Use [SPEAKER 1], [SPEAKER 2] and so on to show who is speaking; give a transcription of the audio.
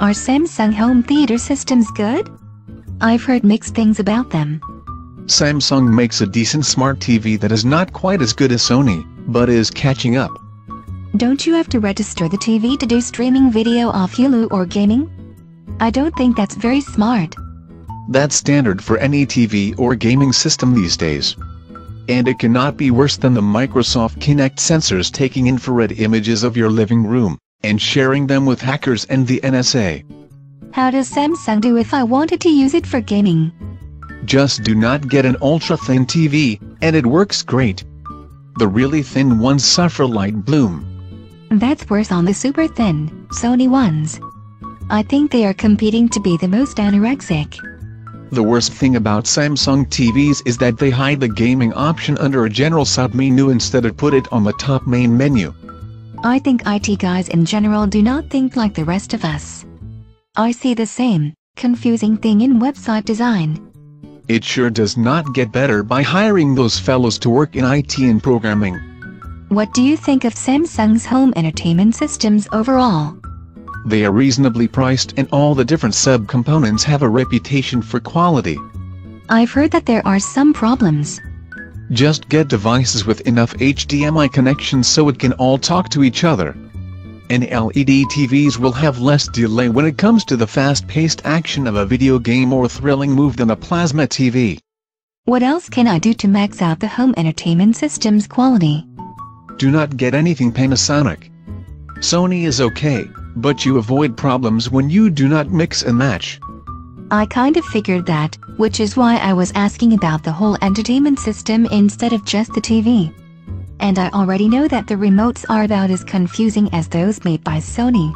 [SPEAKER 1] Are Samsung home theater systems good? I've heard mixed things about them.
[SPEAKER 2] Samsung makes a decent smart TV that is not quite as good as Sony, but is catching up.
[SPEAKER 1] Don't you have to register the TV to do streaming video off Hulu or gaming? I don't think that's very smart.
[SPEAKER 2] That's standard for any TV or gaming system these days. And it cannot be worse than the Microsoft Kinect sensors taking infrared images of your living room and sharing them with hackers and the NSA.
[SPEAKER 1] How does Samsung do if I wanted to use it for gaming?
[SPEAKER 2] Just do not get an ultra-thin TV, and it works great. The really thin ones suffer light bloom.
[SPEAKER 1] That's worse on the super thin, Sony ones. I think they are competing to be the most anorexic.
[SPEAKER 2] The worst thing about Samsung TVs is that they hide the gaming option under a general submenu instead of put it on the top main menu.
[SPEAKER 1] I think IT guys in general do not think like the rest of us. I see the same, confusing thing in website design.
[SPEAKER 2] It sure does not get better by hiring those fellows to work in IT and programming.
[SPEAKER 1] What do you think of Samsung's home entertainment systems overall?
[SPEAKER 2] They are reasonably priced and all the different sub-components have a reputation for quality.
[SPEAKER 1] I've heard that there are some problems.
[SPEAKER 2] Just get devices with enough HDMI connections so it can all talk to each other. And LED TVs will have less delay when it comes to the fast-paced action of a video game or thrilling move than a plasma TV.
[SPEAKER 1] What else can I do to max out the home entertainment system's quality?
[SPEAKER 2] Do not get anything Panasonic. Sony is okay, but you avoid problems when you do not mix and match.
[SPEAKER 1] I kind of figured that, which is why I was asking about the whole entertainment system instead of just the TV. And I already know that the remotes are about as confusing as those made by Sony.